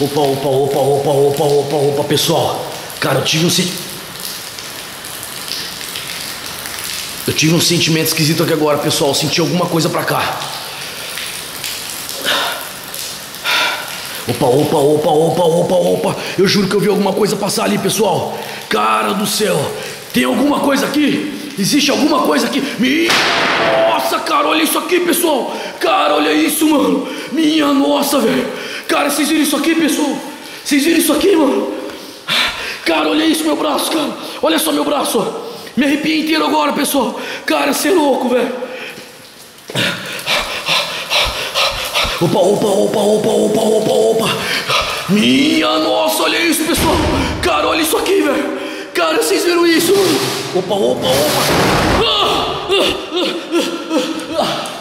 Opa, opa, opa, opa, opa, opa, opa, pessoal. Cara, eu tive um sen- Eu tive um sentimento esquisito aqui agora, pessoal. Eu senti alguma coisa pra cá. Opa, opa, opa, opa, opa, opa. Eu juro que eu vi alguma coisa passar ali, pessoal. Cara do céu. Tem alguma coisa aqui? Existe alguma coisa aqui? Minha nossa, cara, olha isso aqui, pessoal. Cara, olha isso, mano. Minha nossa, velho. Cara, vocês viram isso aqui, pessoal? Vocês viram isso aqui, mano? Cara, olha isso, meu braço, cara. Olha só meu braço, ó. Me arrepiei inteiro agora, pessoal. Cara, você é louco, velho. Opa, opa, opa, opa, opa, opa, opa. Minha nossa, olha isso, pessoal. Cara, olha isso aqui, velho. Cara, vocês viram isso? Opa, opa, opa. Ah, ah, ah,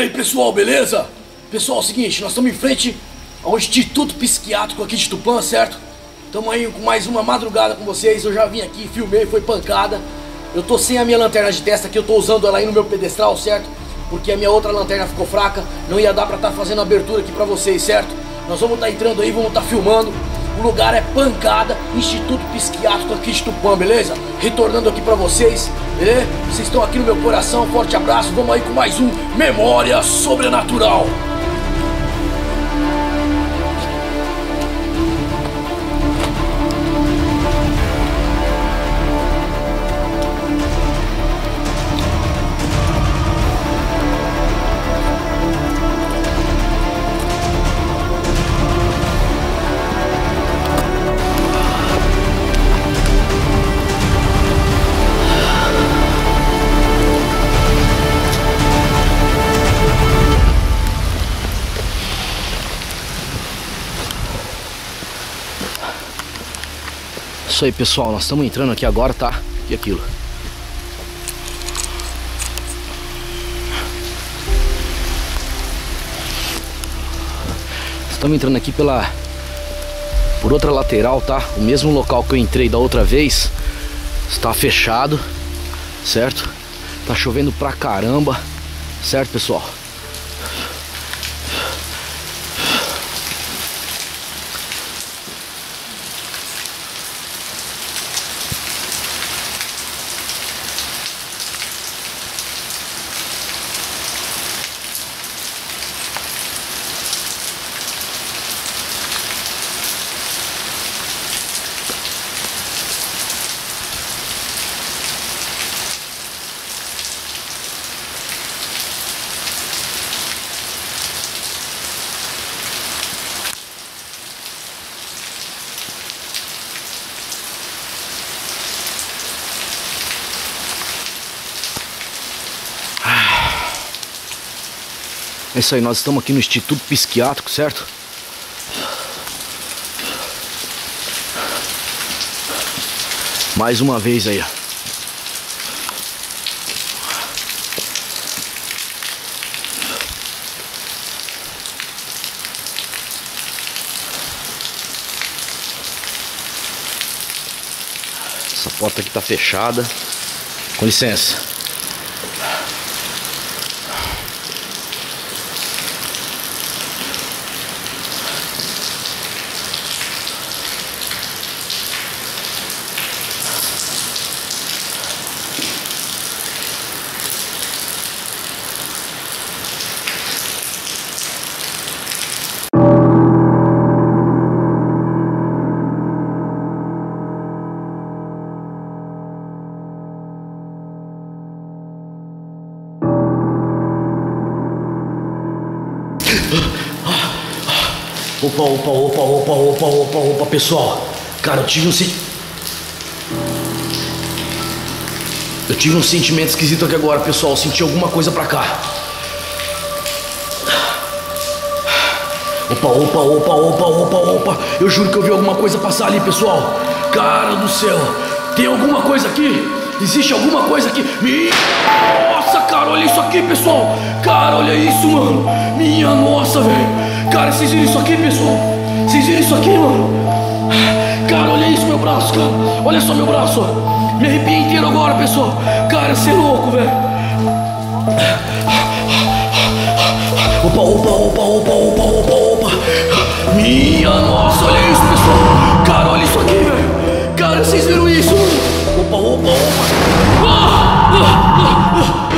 aí, pessoal, beleza? Pessoal, é o seguinte, nós estamos em frente ao Instituto Psiquiátrico aqui de Tupã, certo? Estamos aí com mais uma madrugada com vocês. Eu já vim aqui, filmei, foi pancada. Eu tô sem a minha lanterna de testa aqui, eu tô usando ela aí no meu pedestral, certo? Porque a minha outra lanterna ficou fraca, não ia dar pra estar fazendo abertura aqui pra vocês, certo? Nós vamos estar entrando aí, vamos estar filmando. O lugar é Pancada, Instituto Psiquiátrico aqui de Tupã, beleza? Retornando aqui pra vocês, beleza? Vocês estão aqui no meu coração, forte abraço. Vamos aí com mais um Memória Sobrenatural. Isso aí, pessoal. Nós estamos entrando aqui agora, tá? E aquilo. Estamos entrando aqui pela por outra lateral, tá? O mesmo local que eu entrei da outra vez está fechado, certo? Tá chovendo pra caramba, certo, pessoal? É isso aí, nós estamos aqui no Instituto Psiquiátrico, certo? Mais uma vez aí, ó. Essa porta aqui tá fechada. Com licença. Pessoal. Cara, eu tive um. Eu tive um sentimento esquisito aqui agora, pessoal. Eu senti alguma coisa pra cá. Opa, opa, opa, opa, opa, opa. Eu juro que eu vi alguma coisa passar ali, pessoal. Cara do céu. Tem alguma coisa aqui? Existe alguma coisa aqui? Minha nossa, cara, olha isso aqui, pessoal. Cara, olha isso, mano. Minha nossa, velho. Cara, vocês viram isso aqui, pessoal? Vocês viram isso aqui, mano? Cara, olha isso, meu braço, cara. Olha só meu braço. Me arrepiei inteiro agora, pessoal. Cara, você é louco, velho. Opa, opa, opa, opa, opa, opa, opa. Minha nossa, olha isso, pessoal. Cara, olha isso aqui, velho. Cara, vocês viram isso? Opa, opa, opa. Ah, ah, ah, ah.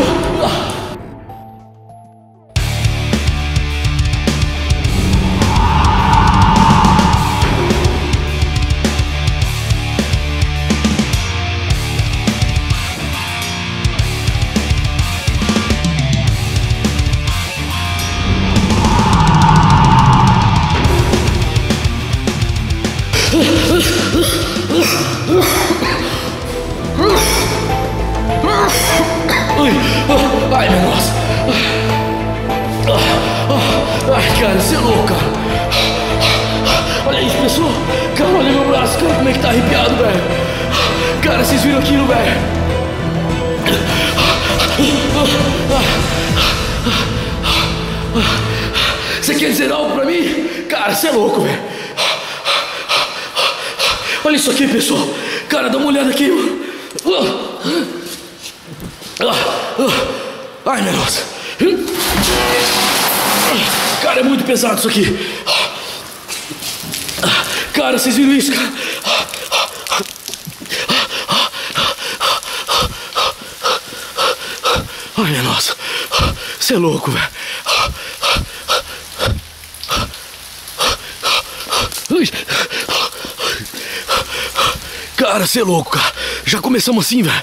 Cara, você é louco, cara. Já começamos assim, velho.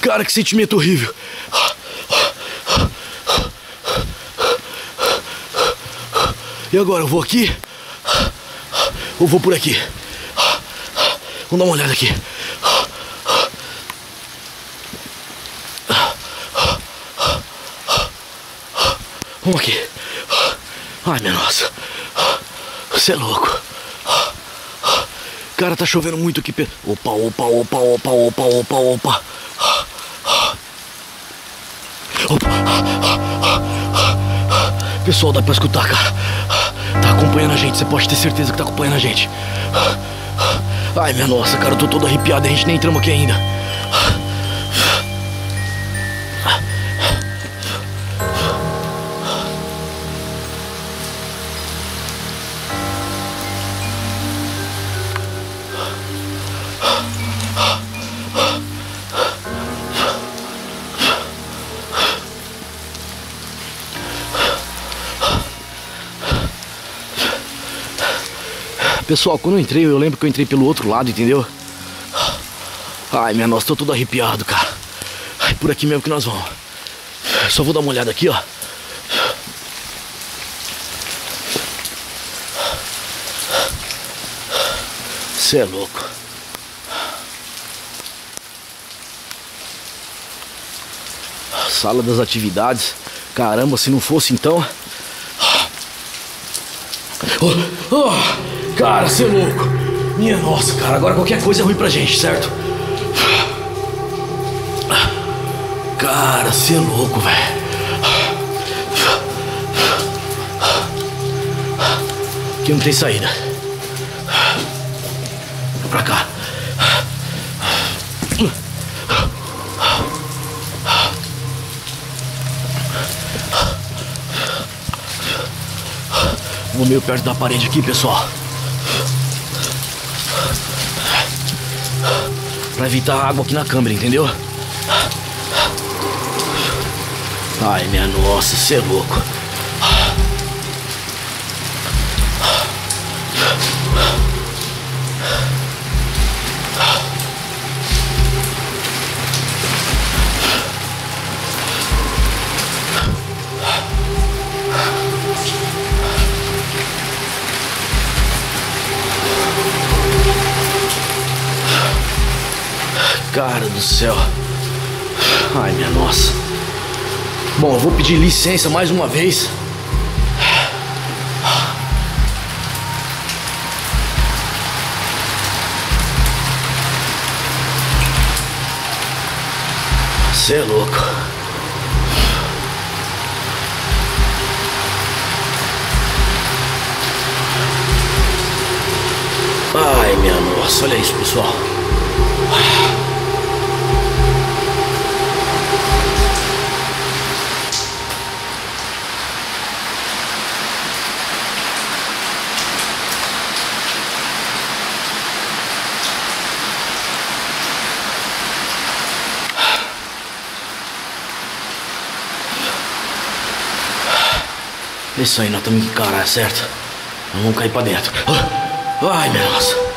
Cara, que sentimento horrível. E agora, eu vou aqui? Ou vou por aqui? Vamos dar uma olhada aqui. Vamos aqui. Ai, minha nossa. Você é louco. Cara, tá chovendo muito aqui. Opa, opa, opa, opa, opa, opa, opa. Pessoal, dá pra escutar, cara. Tá acompanhando a gente, você pode ter certeza que tá acompanhando a gente. Ai, minha nossa, cara, eu tô todo arrepiado, a gente nem entramos aqui ainda. Pessoal, quando eu entrei, eu lembro que eu entrei pelo outro lado, entendeu? Ai, minha nossa, tô todo arrepiado, cara. Ai, por aqui mesmo que nós vamos. Só vou dar uma olhada aqui, ó. Você é louco. Sala das atividades. Caramba, se não fosse então. Oh, oh. Cara, você é louco. Minha nossa, cara, agora qualquer coisa é ruim pra gente, certo? Cara, você é louco, velho. Aqui não tem saída. Pra cá. Vou meio perto da parede aqui, pessoal. Pra evitar água aqui na câmera, entendeu? Ai, minha nossa, você é louco. Cara do céu. Ai, minha nossa. Bom, eu vou pedir licença mais uma vez. Você é louco. Ai, minha nossa, olha isso, pessoal. Isso aí, nós estamos que encarar, certo? Não vamos cair pra dentro. Ai, minha.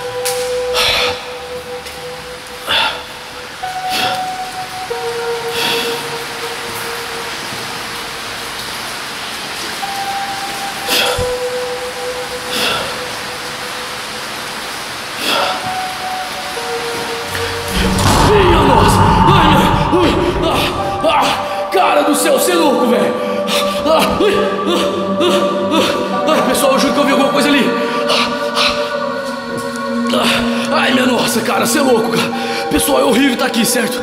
Ai, minha nossa, cara, você é louco, cara. Pessoal, é horrível estar aqui, certo?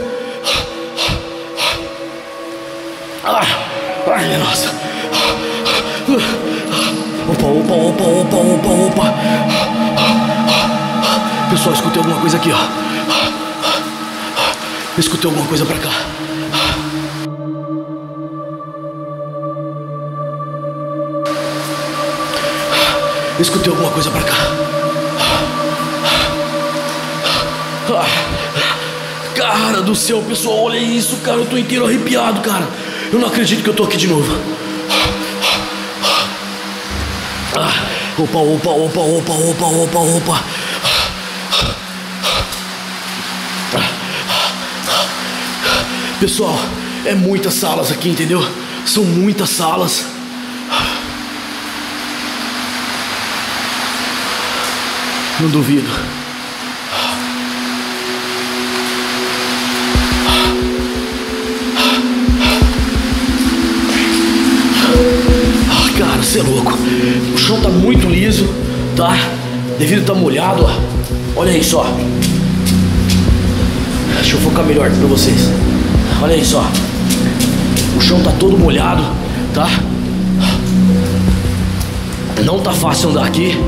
Ai, minha nossa. Opa, opa, opa, opa, opa, opa. Pessoal, escutei alguma coisa aqui, ó. escutei alguma coisa pra cá. Escutei alguma coisa pra cá. Cara do céu, pessoal, olha isso, cara. Eu tô inteiro arrepiado, cara. Eu não acredito que eu tô aqui de novo. Ah, opa, opa, opa, opa, opa, opa, opa. Pessoal, é muitas salas aqui, entendeu? São muitas salas. Não duvido. Você é louco. O chão tá muito liso, tá? Devido tá molhado, ó. Olha isso, ó. Deixa eu focar melhor pra vocês. Olha aí só. O chão tá todo molhado, tá? Não tá fácil andar aqui.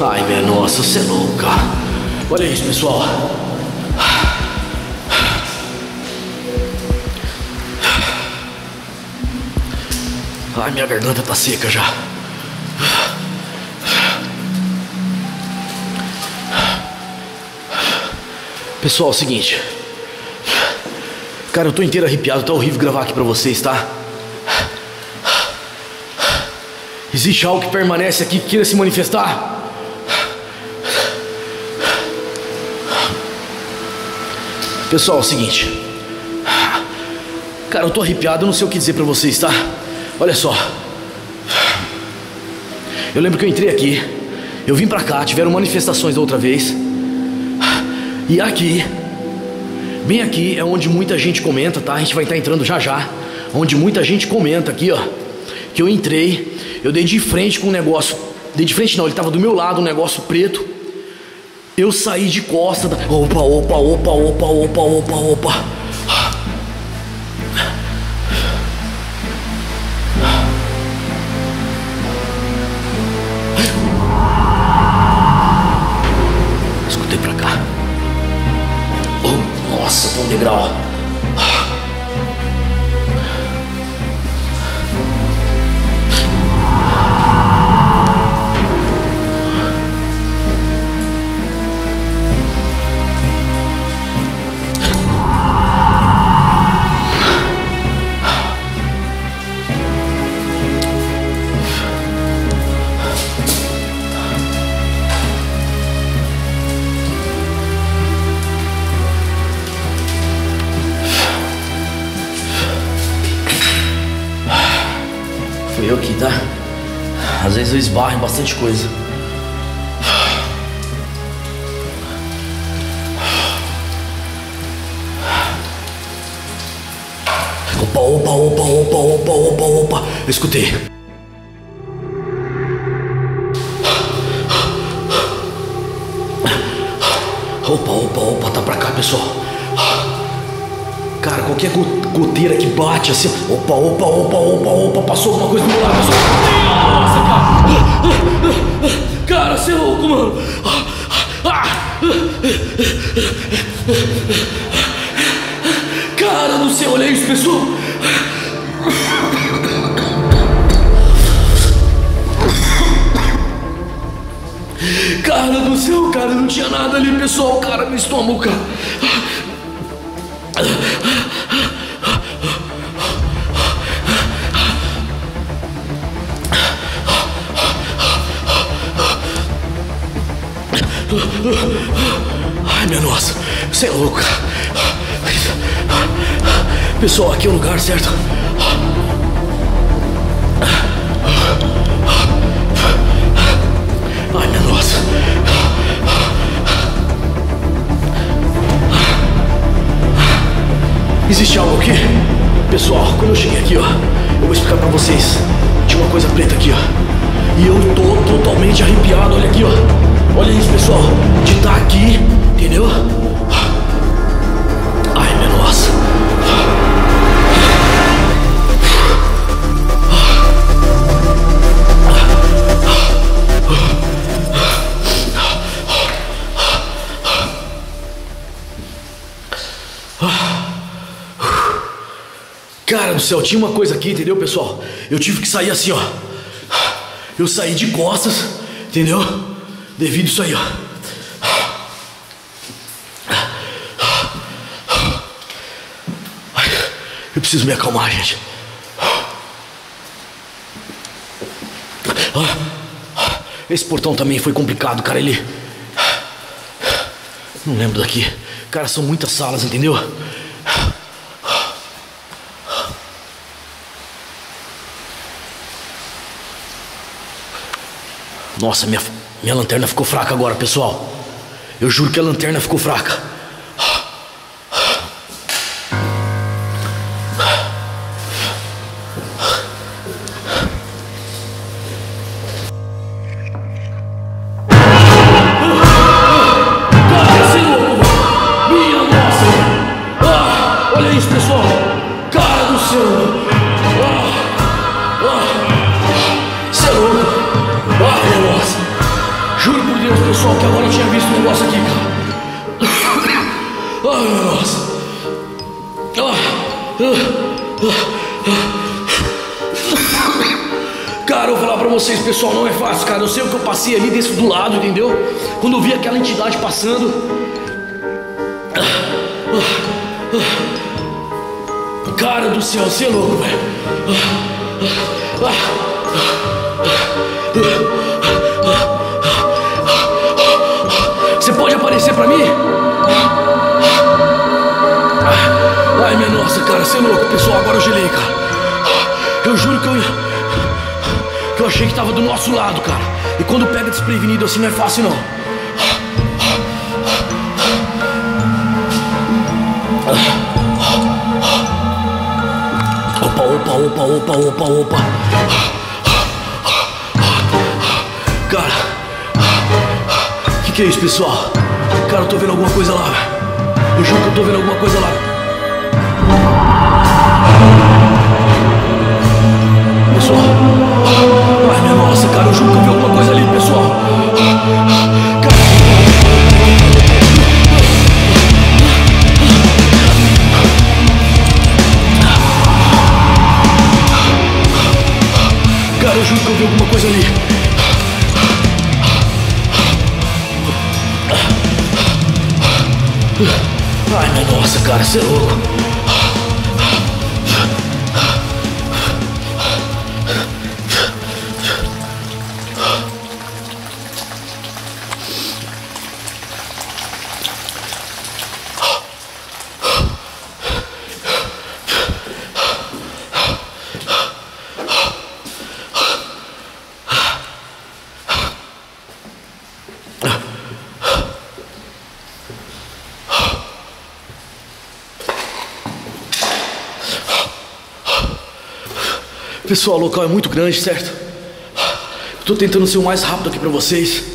Ai, minha nossa, você é louco, cara. Olha isso, pessoal. Ai, minha garganta tá seca já. Pessoal, é o seguinte. Cara, eu tô inteiro arrepiado, tá horrível gravar aqui pra vocês, tá? Existe algo que permanece aqui que queira se manifestar? Pessoal, é o seguinte. Cara, eu tô arrepiado, eu não sei o que dizer pra vocês, tá? Olha só. Eu lembro que eu entrei aqui, eu vim pra cá, tiveram manifestações da outra vez. E aqui, bem aqui, é onde muita gente comenta, tá? A gente vai estar entrando já já. Onde muita gente comenta aqui, ó. Que eu entrei, eu dei de frente com um negócio. Dei de frente não, ele estava do meu lado, um negócio preto. Eu saí de costa. Da... Opa, opa, opa, opa, opa, opa, opa. passa por um degrau. Ah. Eu esbarro em bastante coisa. Opa, opa, opa, opa, opa, opa, opa. Eu escutei. Goteira que bate assim. Opa, opa, opa, opa, opa, passou alguma coisa do meu lado, pessoal. Nossa, cara! Cara, você é louco, mano! Cara do céu, olha isso, pessoal! Cara do céu, cara, não tinha nada ali, pessoal. Cara, meu estômago, cara. Ai, minha nossa, você é louco. Pessoal, aqui é o lugar, certo? Ai, minha nossa. Existe algo aqui? Pessoal, quando eu cheguei aqui, ó, eu vou explicar pra vocês. Tinha uma coisa preta aqui, ó. E eu tô totalmente arrepiado, olha aqui, ó. Olha isso, pessoal. De estar tá aqui, entendeu? Ai, minha nossa. Cara do céu, tinha uma coisa aqui, entendeu, pessoal? Eu tive que sair assim, ó. Eu saí de costas, entendeu? Devido isso aí, ó. Eu preciso me acalmar, gente. Esse portão também foi complicado, cara. Ele. Não lembro daqui. Cara, são muitas salas, entendeu? Nossa, minha, minha lanterna ficou fraca agora, pessoal. Eu juro que a lanterna ficou fraca. Achei que tava do nosso lado, cara. E quando pega desprevenido assim não é fácil não. Opa, opa, opa, opa, opa, opa. Cara, o que, que é isso, pessoal? Cara, eu tô vendo alguma coisa lá. Eu juro que eu tô vendo alguma coisa lá. Cara. Eu juro que eu vi alguma coisa ali, pessoal. Cara, eu juro que eu vi alguma coisa ali. Ai, minha nossa, cara, você é louco. Pessoal, o local é muito grande, certo? Estou tentando ser o mais rápido aqui para vocês.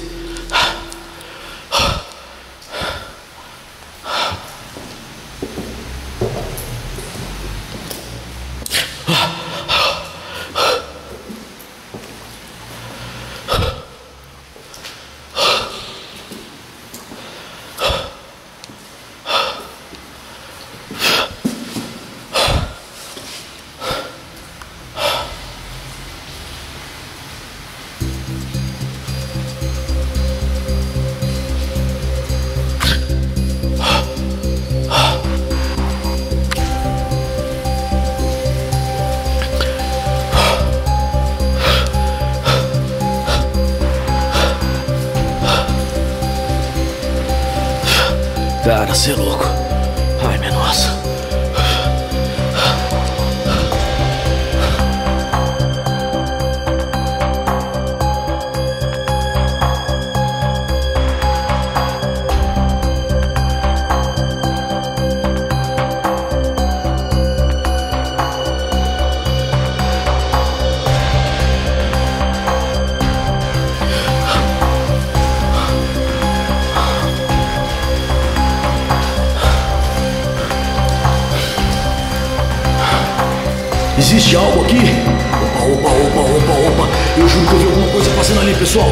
Existe algo aqui? Opa, opa, opa, opa, opa. Eu juro que eu vi alguma coisa passando ali, pessoal.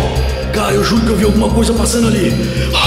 Cara, eu juro que eu vi alguma coisa passando ali. céu,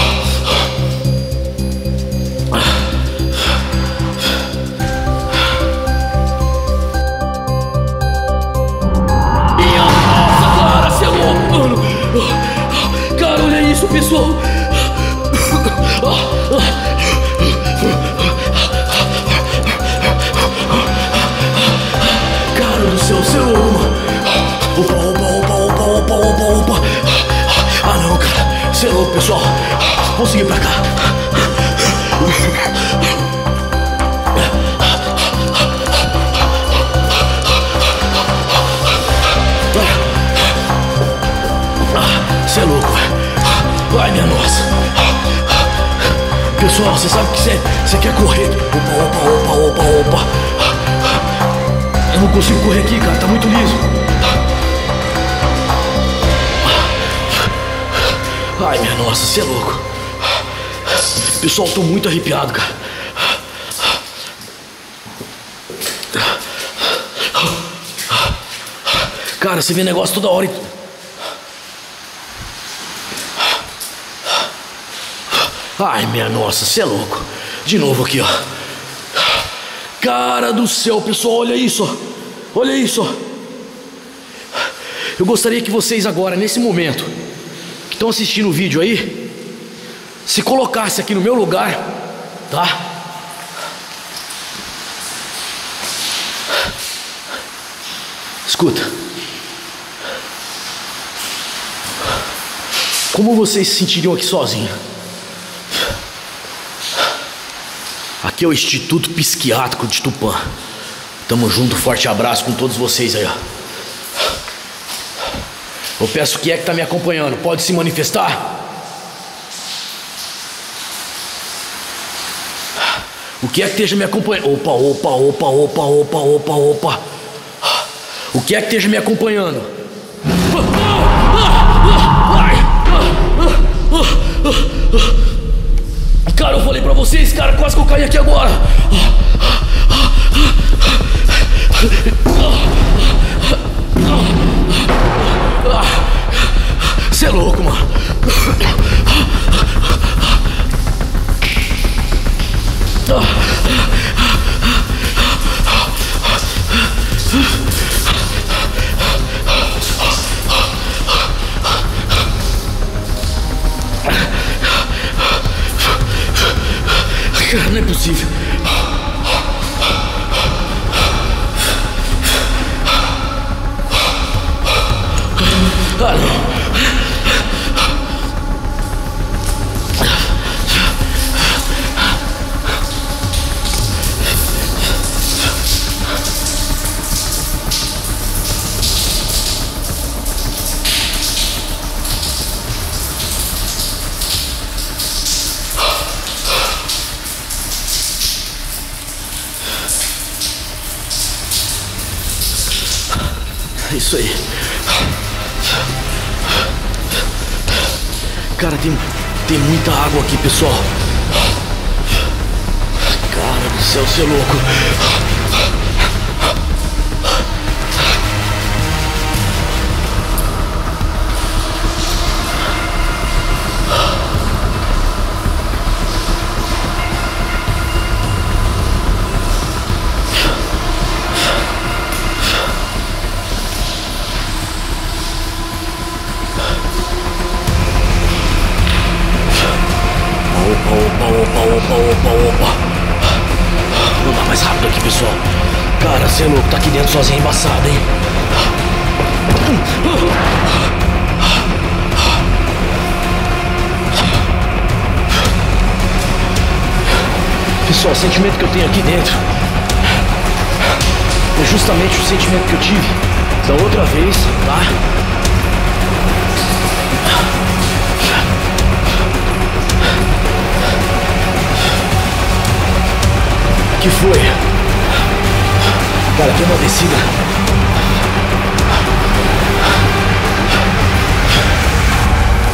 Pessoal, você sabe que você, você quer correr. Opa, opa, opa, opa, opa. Eu não consigo correr aqui, cara. Tá muito liso. Ai, minha nossa, você é louco. Pessoal, tô muito arrepiado, cara. Cara, você vê negócio toda hora e. Ai, minha nossa, você é louco. De novo aqui, ó. Cara do céu, pessoal, olha isso. Olha isso. Eu gostaria que vocês agora, nesse momento, que estão assistindo o vídeo aí, se colocasse aqui no meu lugar, tá? Escuta. Como vocês se sentiriam aqui sozinhos? Aqui é o Instituto Psiquiátrico de Tupã. Tamo junto, forte abraço com todos vocês aí, ó. Eu peço que é que tá me acompanhando, pode se manifestar? O que é que esteja me acompanhando? Opa, opa, opa, opa, opa, opa, opa. O que é que esteja me acompanhando? Cara, vocês, cara, quase que eu caí aqui agora. Você é louco, mano. Cara, não é possível. Ah, não. Louco. Pessoal, o sentimento que eu tenho aqui dentro é justamente o sentimento que eu tive da outra vez, tá? que foi? Cara, tem uma descida.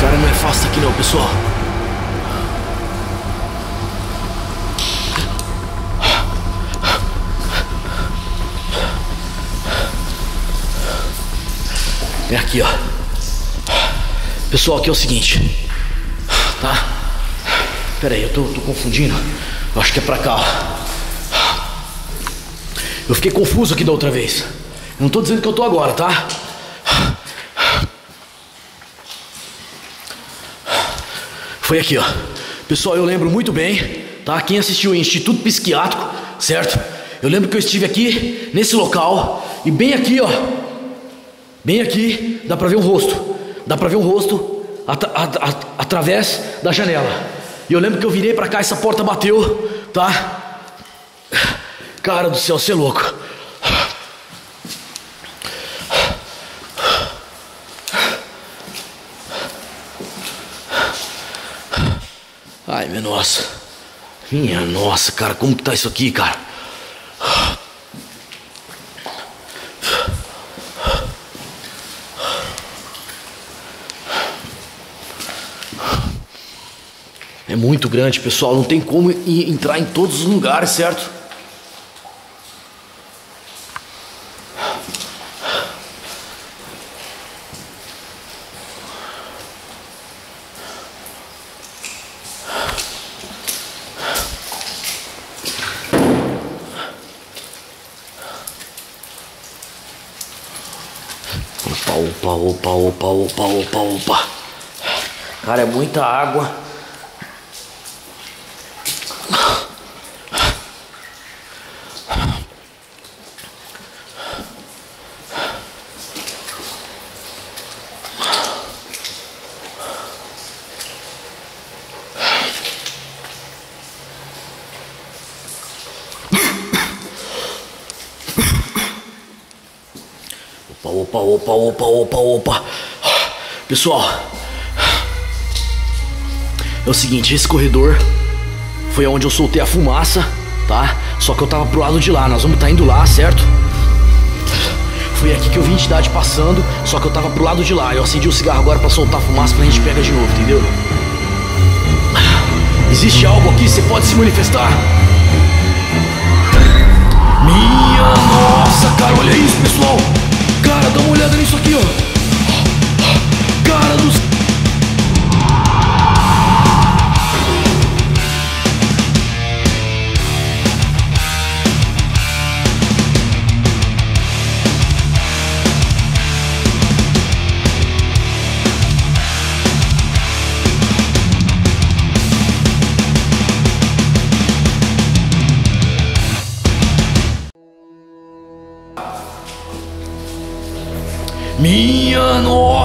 Cara, não é fácil aqui não, pessoal. É aqui, ó. Pessoal, aqui é o seguinte. Tá? Pera aí, eu tô, tô confundindo. Eu acho que é pra cá, ó. Eu fiquei confuso aqui da outra vez. Eu não tô dizendo que eu tô agora, tá? Foi aqui, ó. Pessoal, eu lembro muito bem, tá? Quem assistiu o Instituto Psiquiátrico, certo? Eu lembro que eu estive aqui, nesse local, E bem aqui, ó. Bem aqui, dá pra ver um rosto. Dá pra ver um rosto at at at através da janela. E eu lembro que eu virei pra cá, essa porta bateu, tá? Cara do céu, você é louco. Ai, minha nossa. Minha nossa, cara, como que tá isso aqui, cara? É muito grande, pessoal. Não tem como entrar em todos os lugares, certo? Opa, opa, opa, opa, opa, opa. Cara, é muita água. Opa, opa, opa, opa, opa. Pessoal, é o seguinte, esse corredor foi onde eu soltei a fumaça, tá? Só que eu tava pro lado de lá, nós vamos tá indo lá, certo? Foi aqui que eu vi a entidade passando, só que eu tava pro lado de lá. Eu acendi o cigarro agora pra soltar a fumaça pra gente pegar de novo, entendeu? Existe algo aqui, você pode se manifestar? Minha nossa, cara, olha isso, pessoal! Cara, dá uma olhada nisso aqui, ó! Cara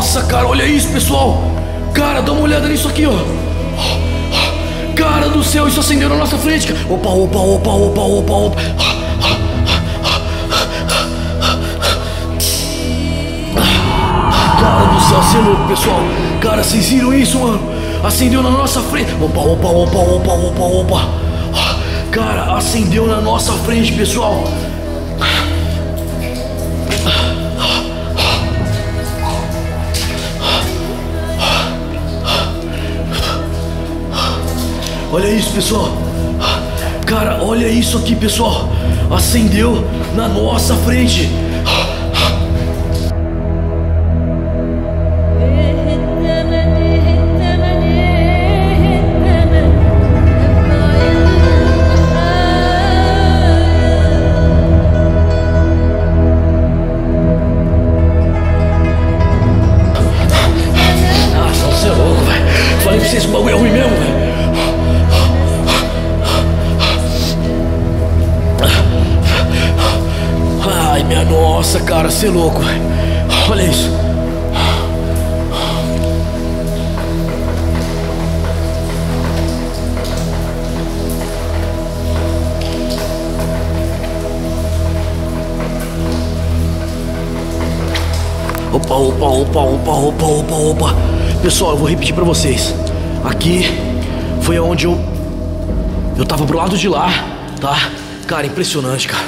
nossa, cara, olha isso, pessoal. Cara, dá uma olhada nisso aqui, ó. Cara do céu, isso acendeu na nossa frente. Opa, opa, opa, opa, opa, opa. Cara do céu, você é louco, pessoal. Cara, vocês viram isso, mano? Acendeu na nossa frente. Opa, opa, opa, opa, opa, opa. Cara, acendeu na nossa frente, pessoal. Olha isso, pessoal. Cara, olha isso aqui, pessoal. Acendeu na nossa frente. Opa, opa, opa, opa, opa, opa. Pessoal, eu vou repetir pra vocês. Aqui foi onde eu. Eu tava pro lado de lá, tá? Cara, impressionante, cara.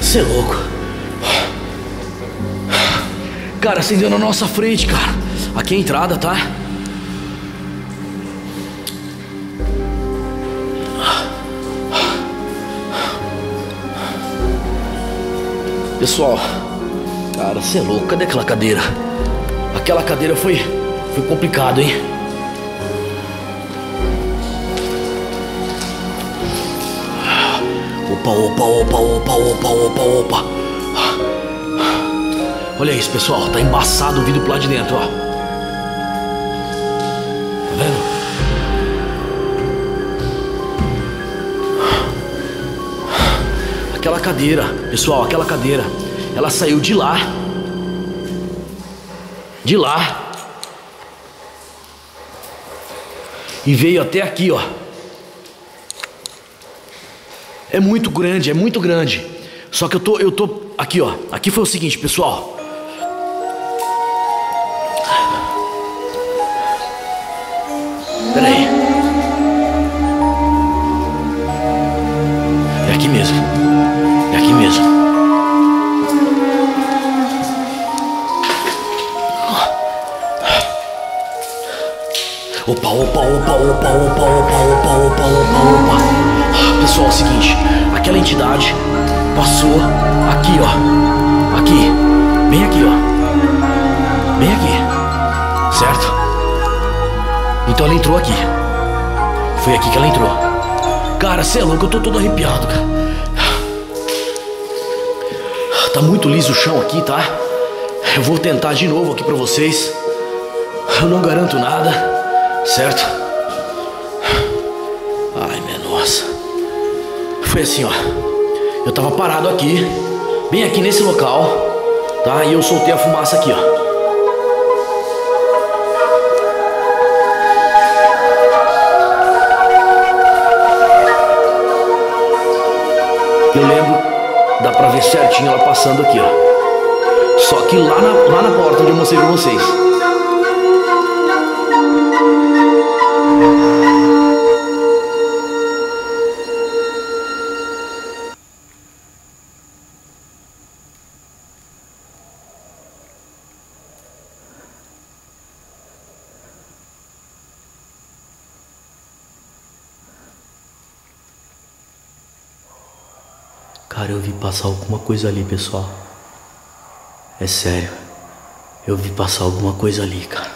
Você é louco. Cara, acendeu na nossa frente, cara. Aqui é a entrada, tá? Pessoal, cara, você é louco. Cadê aquela cadeira? Aquela cadeira foi, foi complicado, hein? Opa, opa, opa, opa, opa, opa, opa. Olha isso, pessoal. Tá embaçado o vidro pro lado de dentro, ó. Tá vendo? Aquela cadeira, pessoal, aquela cadeira. ela saiu de lá. De lá. E veio até aqui, ó. É muito grande, é muito grande. Só que eu tô, eu tô aqui, ó. Aqui foi o seguinte, pessoal. Aqui que ela entrou. Cara, cê é louco, eu tô todo arrepiado, cara. Tá muito liso o chão aqui, tá? Eu vou tentar de novo aqui pra vocês. Eu não garanto nada, certo? Ai, minha nossa. Foi assim, ó. Eu tava parado aqui, bem aqui nesse local, tá? E eu soltei a fumaça aqui, ó. Pra ver certinho ela passando aqui, ó. Só que lá na, lá na porta onde eu mostrei pra vocês. Passar alguma coisa ali, pessoal. É sério. Eu vi passar alguma coisa ali, cara.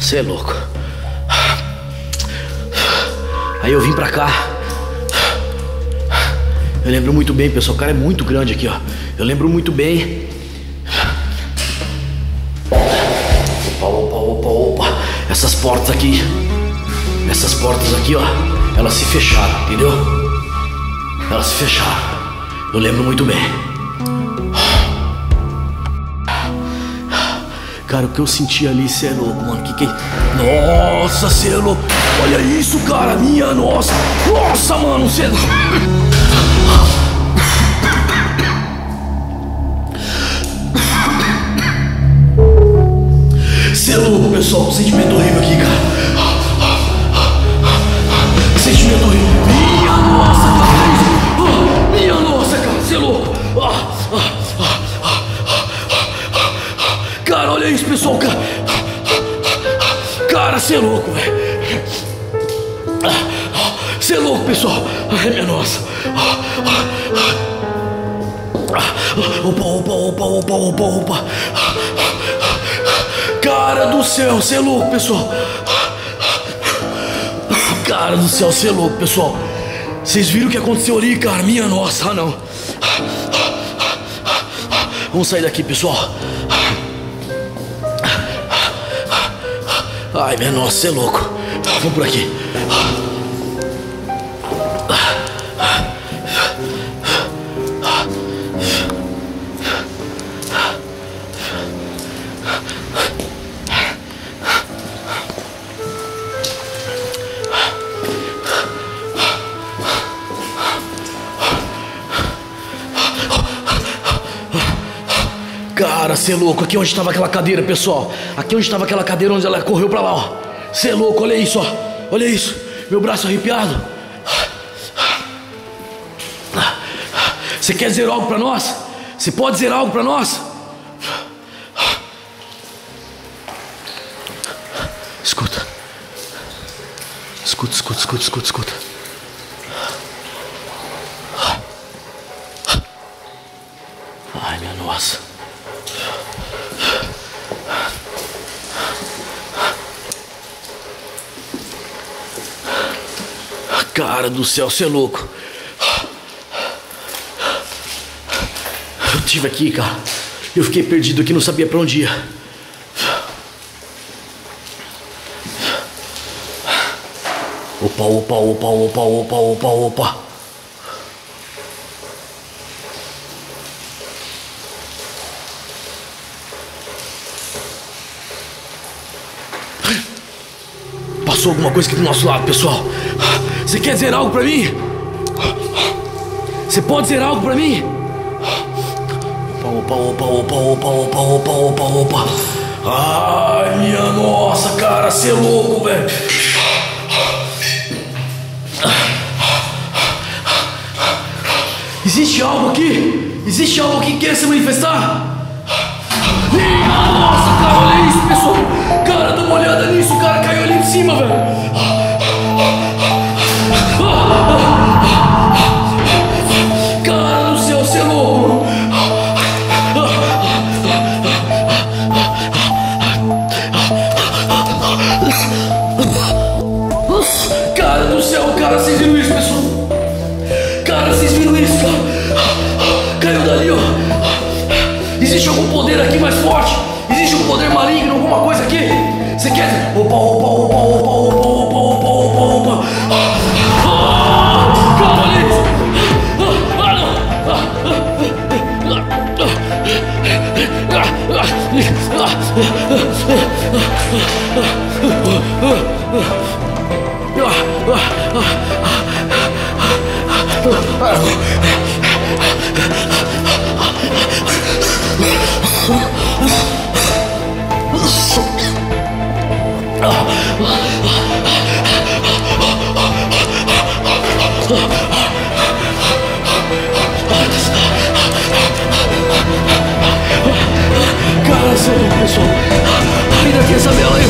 Você é louco. Aí eu vim pra cá. Eu lembro muito bem, pessoal. O cara é muito grande aqui, ó. Eu lembro muito bem. Opa, opa, opa, opa. Essas portas aqui. Essas portas aqui, ó. Elas se fecharam, entendeu? Elas se fecharam. Eu lembro muito bem. Cara, o que eu senti ali, cê é louco, mano. Que que é? Nossa, cê é louco. Olha isso, cara. Minha nossa. Nossa, mano, cê é louco. Cê é louco, pessoal. Que sentimento horrível aqui, cara. Sentimento horrível. Minha nossa, cara. Você é louco, velho. Você é louco, pessoal. Ai, minha nossa. Opa, opa, opa, opa, opa, opa. Cara do céu, você é louco, pessoal. Cara do céu, você é louco, pessoal. Vocês viram o que aconteceu ali, cara? Minha nossa, ah, não. Vamos sair daqui, pessoal. Ai, minha nossa, você é louco. Vamos por aqui. Cara, você é louco. Aqui onde estava aquela cadeira, pessoal. Aqui onde estava aquela cadeira onde ela correu pra lá, ó. É louco, olha isso, ó. Olha isso. Meu braço arrepiado. Você quer dizer algo para nós? Você pode dizer algo para nós? Escuta. Escuta, escuta, escuta, escuta, escuta. Ai, minha nossa. Cara do céu, você é louco. Eu tive aqui, cara. Eu fiquei perdido aqui, não sabia pra onde ia. Opa, opa, opa, opa, opa, opa, opa. Passou alguma coisa aqui do nosso lado, pessoal. Você quer dizer algo pra mim? Você pode dizer algo pra mim? Opa, opa, opa, opa, opa, opa, opa, opa. Ai, minha nossa, cara, você é louco, velho. Existe algo aqui? Existe algo que quer se manifestar? Minha nossa, cara, olha isso, pessoal. Cara, dá uma olhada nisso, o cara caiu ali em cima, velho. oh, oh. Karena seluruh unsur, tapi daging sampai air.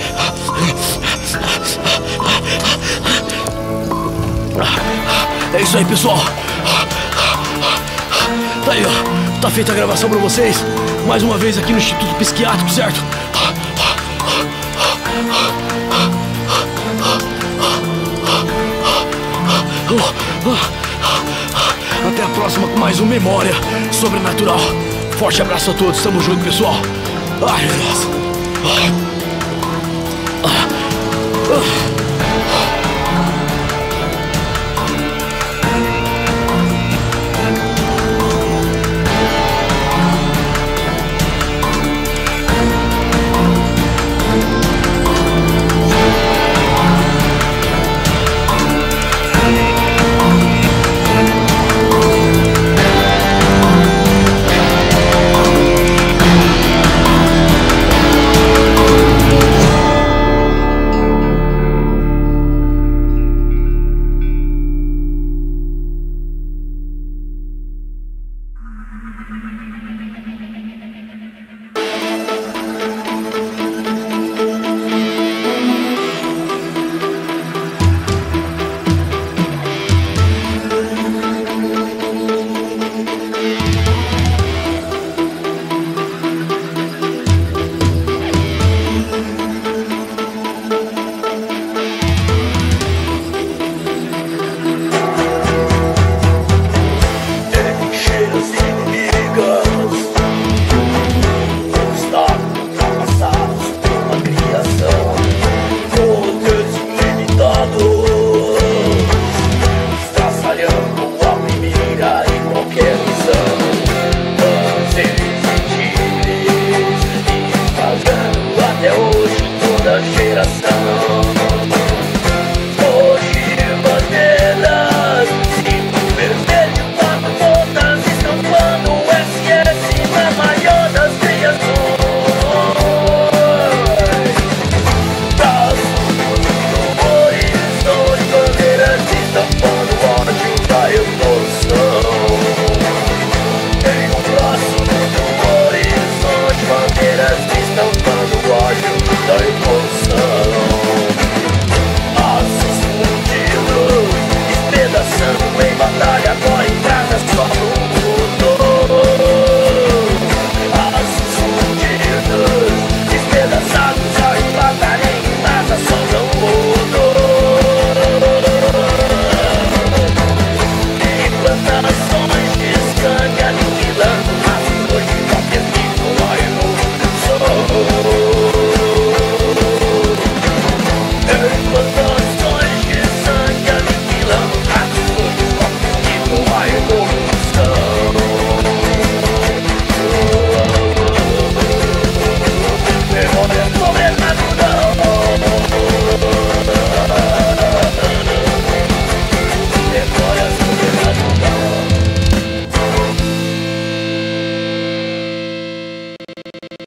É isso aí, pessoal. Tá aí, ó. Tá feita a gravação pra vocês. Mais uma vez aqui no Instituto Psiquiátrico, certo? Até a próxima com mais um Memória Sobrenatural. Forte abraço a todos, tamo junto, pessoal. Ai. Ah. Ah.